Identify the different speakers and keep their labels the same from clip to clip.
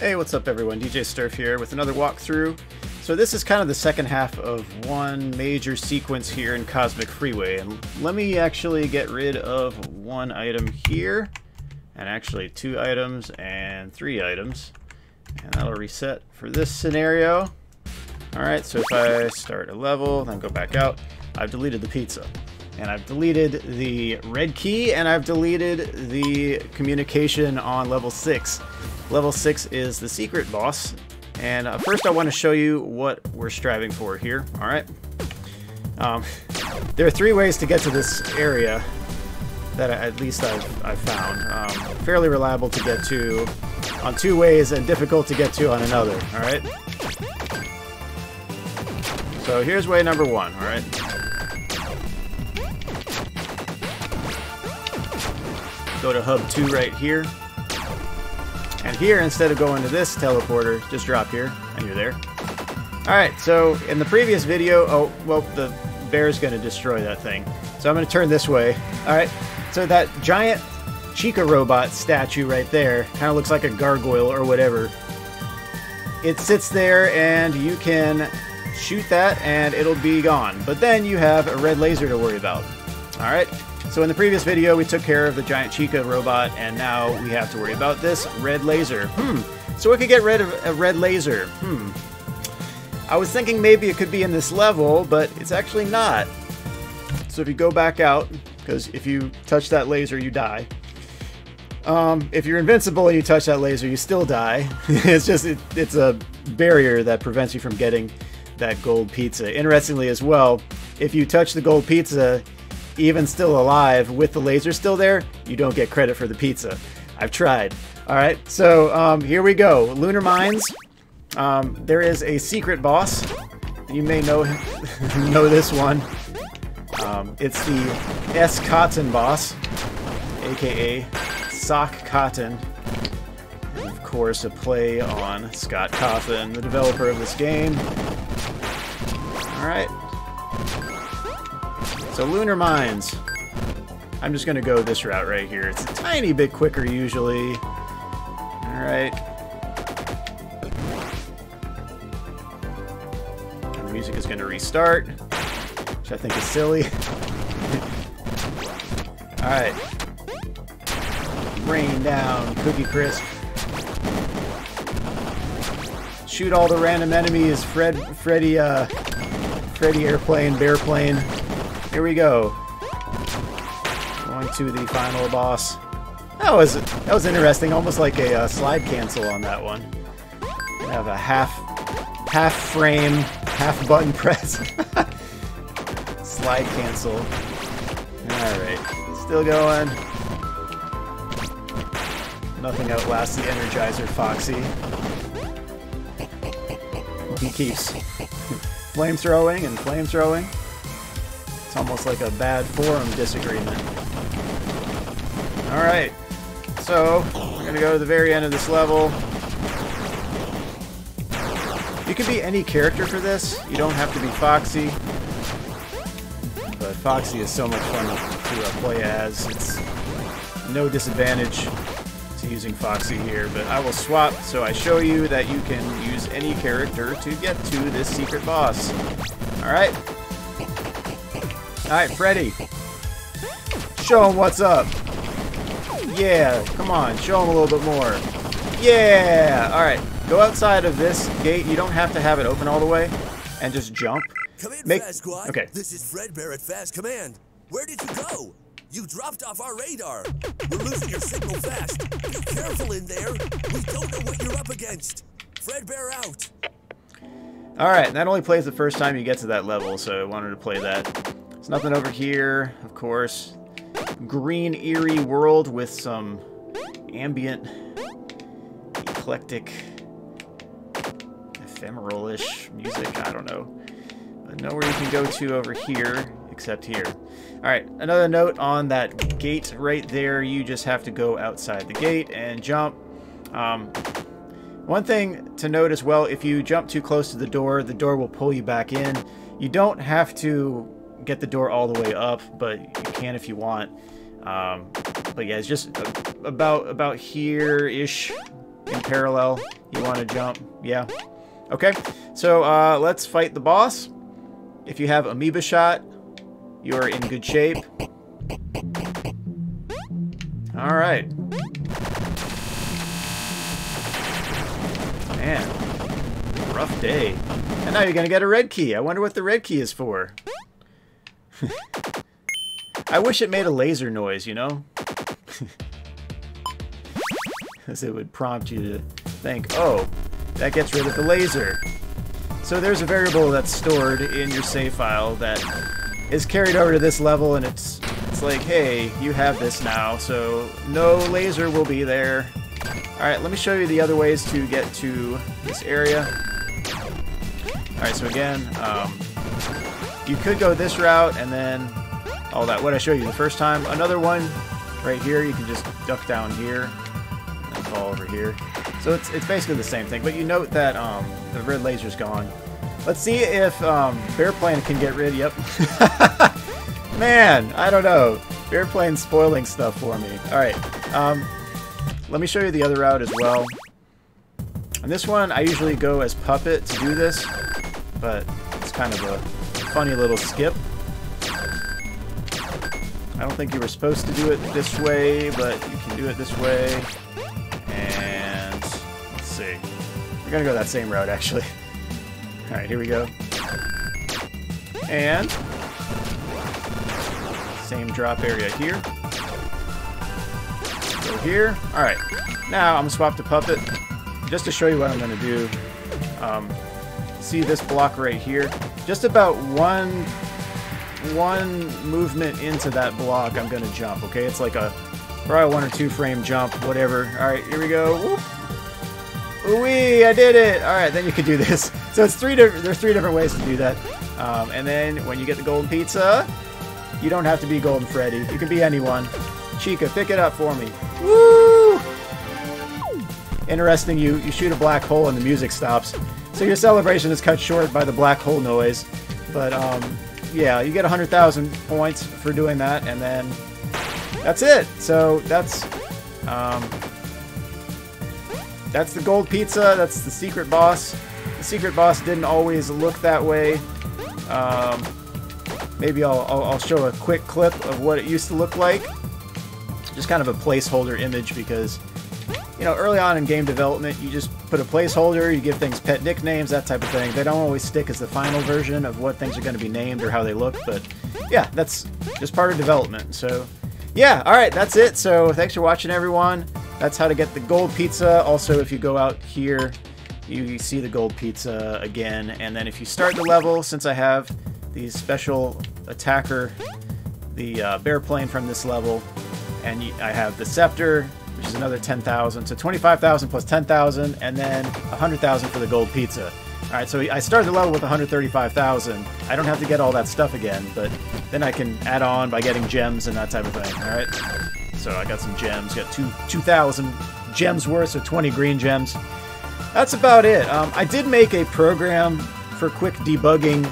Speaker 1: Hey, what's up everyone? DJ Sterf here with another walkthrough. So this is kind of the second half of one major sequence here in Cosmic Freeway. And let me actually get rid of one item here, and actually two items and three items. And that'll reset for this scenario. Alright, so if I start a level, then go back out, I've deleted the pizza. And I've deleted the red key, and I've deleted the communication on level 6. Level 6 is the secret boss. And uh, first I want to show you what we're striving for here, alright? Um, there are three ways to get to this area that I, at least I've, I've found. Um, fairly reliable to get to on two ways and difficult to get to on another, alright? So here's way number one, alright? Go to hub 2 right here. And here, instead of going to this teleporter, just drop here, and you're there. Alright, so in the previous video, oh, well, the bear's going to destroy that thing. So I'm going to turn this way. Alright, so that giant Chica robot statue right there kind of looks like a gargoyle or whatever. It sits there, and you can shoot that, and it'll be gone. But then you have a red laser to worry about. Alright, so in the previous video, we took care of the giant Chica robot, and now we have to worry about this red laser. Hmm. So we could get rid of a red laser. Hmm. I was thinking maybe it could be in this level, but it's actually not. So if you go back out, because if you touch that laser, you die. Um, if you're invincible and you touch that laser, you still die. it's just, it, it's a barrier that prevents you from getting that gold pizza. Interestingly as well, if you touch the gold pizza, even still alive with the laser still there, you don't get credit for the pizza. I've tried. All right, so um, here we go. Lunar Mines. Um, there is a secret boss. You may know know this one. Um, it's the S Cotton boss, aka Sock Cotton. And of course, a play on Scott Cawthon, the developer of this game. All right. So Lunar Mines. I'm just to go this route right here. It's a tiny bit quicker usually. Alright. The music is to restart, which I think is silly. Alright. Rain down, Cookie Crisp. Shoot all the random enemies, Fred, Freddy, uh, Freddy Airplane, Bearplane. Here we go. Going to the final boss. That was that was interesting, almost like a uh, slide cancel on that one. Have a half half frame, half button press. slide cancel. All right, still going. Nothing outlasts the Energizer Foxy. He keeps flame throwing and flame throwing. It's almost like a bad forum disagreement. Alright, so we're gonna go to the very end of this level. You can be any character for this. You don't have to be Foxy. But Foxy is so much fun to uh, play as. It's no disadvantage to using Foxy here, but I will swap so I show you that you can use any character to get to this secret boss. Alright, Alright, Freddy. Show him what's up. Yeah, come on, show him a little bit more. Yeah! Alright, go outside of this gate. You don't have to have it open all the way. And just jump.
Speaker 2: Come in,
Speaker 1: Make,
Speaker 2: Fast Squad.
Speaker 1: Okay.
Speaker 2: This is Fredbear at Fast Command. Where did you go? You dropped off our radar. We're losing your signal fast. Be careful in there. We don't know what you're up against. Fredbear out.
Speaker 1: Alright, that only plays the first time you get to that level, so I wanted to play that. There's nothing over here, of course. Green, eerie world with some ambient, eclectic, ephemeral-ish music. I don't know. But nowhere you can go to over here except here. Alright, another note on that gate right there. You just have to go outside the gate and jump. Um, one thing to note as well, if you jump too close to the door, the door will pull you back in. You don't have to get the door all the way up, but you can if you want. Um, but yeah, it's just about about here-ish in parallel. You want to jump. Yeah. Okay. So uh, let's fight the boss. If you have amoeba shot, you're in good shape. All right. Man, rough day. And now you're gonna get a red key. I wonder what the red key is for. I wish it made a laser noise, you know? Because it would prompt you to think, oh, that gets rid of the laser. So there's a variable that's stored in your save file that is carried over to this level and it's it's like, hey, you have this now, so no laser will be there. Alright, let me show you the other ways to get to this area. Alright, so again, um, you could go this route and then all that. What I showed you the first time. Another one right here, you can just duck down here and fall over here. So it's, it's basically the same thing, but you note that um, the red laser's gone. Let's see if um, Bearplane can get rid. Yep. Man, I don't know. Bearplane's spoiling stuff for me. All right. Um, let me show you the other route as well. And this one, I usually go as Puppet to do this, but it's kind of a funny little skip. I don't think you were supposed to do it this way, but you can do it this way. And let's see. We're gonna go that same route, actually. Alright, here we go. And same drop area here. Go here. Alright. Now I'm gonna swap to Puppet. Just to show you what I'm gonna do. Um, see this block right here? Just about one one movement into that block, I'm gonna jump, okay? It's like a probably one or two frame jump, whatever. Alright, here we go. Whoop. Ooh-wee, I did it! Alright, then you can do this. So it's three there's three different ways to do that. Um, and then when you get the golden pizza, you don't have to be Golden Freddy. You can be anyone. Chica, pick it up for me. Woo! Interesting, you, you shoot a black hole and the music stops. So your celebration is cut short by the black hole noise. But, um, yeah, you get 100,000 points for doing that, and then that's it. So that's, um, that's the gold pizza. That's the secret boss. The secret boss didn't always look that way. Um, maybe I'll, I'll, I'll show a quick clip of what it used to look like. Just kind of a placeholder image because, you know, early on in game development, you just put a placeholder, you give things pet nicknames, that type of thing. They don't always stick as the final version of what things are going to be named or how they look, but yeah, that's just part of development. So, yeah, alright, that's it. So, thanks for watching, everyone. That's how to get the gold pizza. Also, if you go out here, you see the gold pizza again. And then if you start the level, since I have the special attacker, the uh, bear plane from this level, and I have the scepter, which is another 10,000. So 25,000 plus 10,000, and then 100,000 for the gold pizza. All right, so I started the level with 135,000. I don't have to get all that stuff again, but then I can add on by getting gems and that type of thing. All right, so I got some gems. Got two 2,000 gems worth, so 20 green gems. That's about it. Um, I did make a program for quick debugging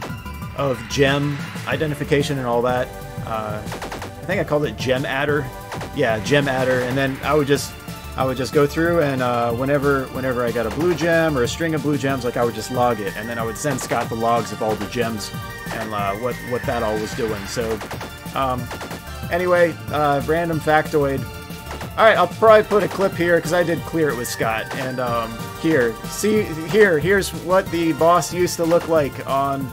Speaker 1: of gem identification and all that. Uh, I think I called it Gem Adder. Yeah, Gem Adder, and then I would just I would just go through and uh, whenever whenever I got a blue gem or a string of blue gems, like I would just log it, and then I would send Scott the logs of all the gems and uh, what what that all was doing. So um, anyway, uh, random factoid. All right, I'll probably put a clip here because I did clear it with Scott. And um, here, see here, here's what the boss used to look like on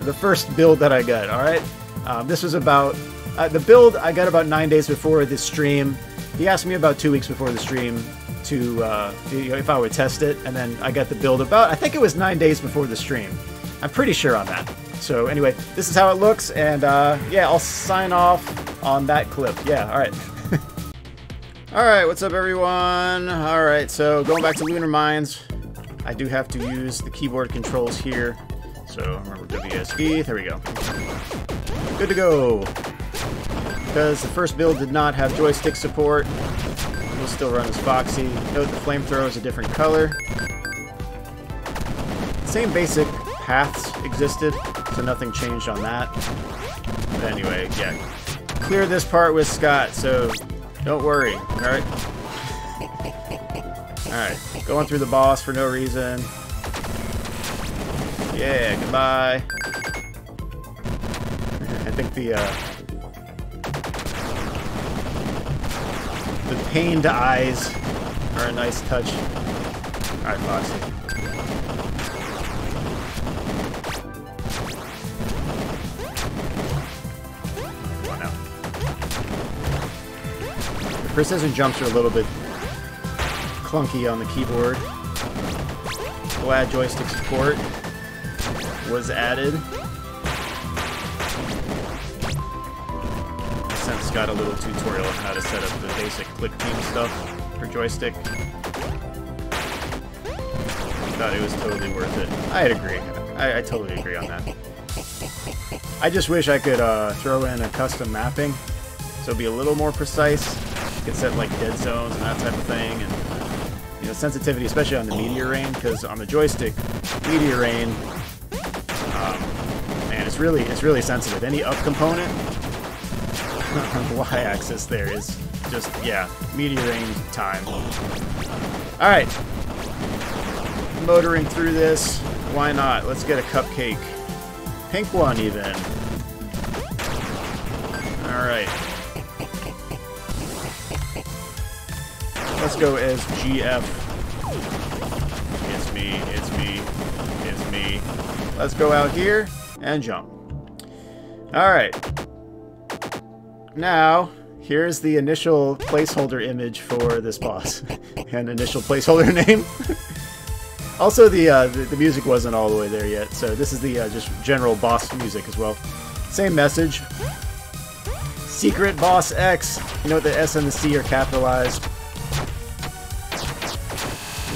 Speaker 1: the first build that I got. All right, um, this was about uh, the build I got about nine days before the stream. He asked me about two weeks before the stream to uh, if I would test it, and then I got the build about I think it was nine days before the stream. I'm pretty sure on that. So anyway, this is how it looks, and uh, yeah, I'll sign off on that clip. Yeah, all right. Alright, what's up everyone? Alright, so going back to Lunar Mines, I do have to use the keyboard controls here. So remember WSD, there we go. Good to go. Because the first build did not have joystick support, we'll still run as Foxy. Note the flamethrower is a different color. Same basic paths existed, so nothing changed on that. But anyway, yeah. Clear this part with Scott, so don't worry, alright? Alright, going through the boss for no reason. Yeah, goodbye. I think the, uh, the pained eyes are a nice touch. Alright, Foxy. Precision jumps are a little bit clunky on the keyboard. Glad joystick support was added. Since got a little tutorial on how to set up the basic Clickteam stuff for joystick. Thought it was totally worth it. I'd agree. I, I totally agree on that. I just wish I could uh, throw in a custom mapping so it'd be a little more precise. You could set like dead zones and that type of thing, and you know sensitivity, especially on the meteor rain, because on the joystick, meteor rain, um, man, it's really it's really sensitive. Any up component y-axis there is just yeah, meteor rain time. All right, motoring through this. Why not? Let's get a cupcake. Pink one, even. Alright. Let's go as GF. It's me, it's me, it's me. Let's go out here and jump. Alright. Now, here's the initial placeholder image for this boss. and initial placeholder name. Also, the, uh, the, the music wasn't all the way there yet, so this is the uh, just general boss music as well. Same message. Secret Boss X. You know the S and the C are capitalized.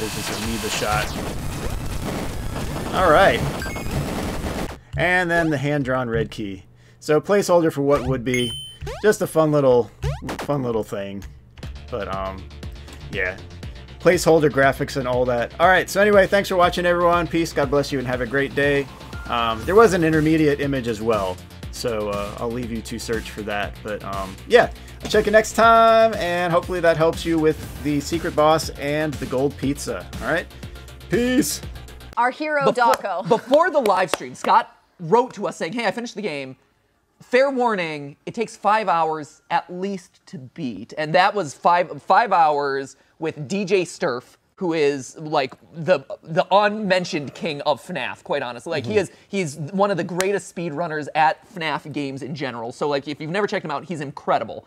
Speaker 1: There's this amoeba shot. All right. And then the hand-drawn red key. So placeholder for what would be just a fun little, fun little thing. But um, yeah, placeholder graphics and all that. All right, so anyway, thanks for watching, everyone. Peace, God bless you, and have a great day. Um, there was an intermediate image as well, so uh, I'll leave you to search for that. But um, yeah, I'll check you next time, and hopefully that helps you with the secret boss and the gold pizza. All right, peace.
Speaker 3: Our hero,
Speaker 4: Before,
Speaker 3: Daco.
Speaker 4: before the live stream, Scott wrote to us saying, "Hey, I finished the game. Fair warning: it takes five hours at least to beat, and that was five five hours with DJ Sterf, who is like the the unmentioned king of FNAF. Quite honestly, like he mm-hmm. is he's one of the greatest speedrunners at FNAF games in general. So like if you've never checked him out, he's incredible.